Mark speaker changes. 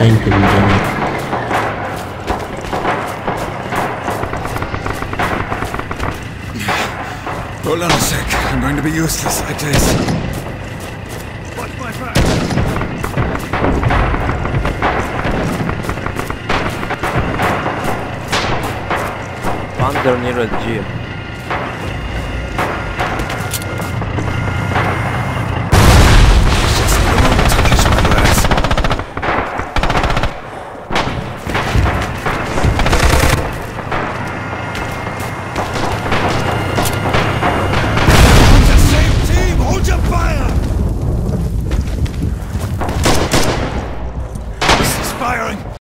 Speaker 1: Thank you, Johnny.
Speaker 2: Hold on a sec. I'm going to be useless like this.
Speaker 3: Watch my back.
Speaker 4: Thunder near a G. Firing!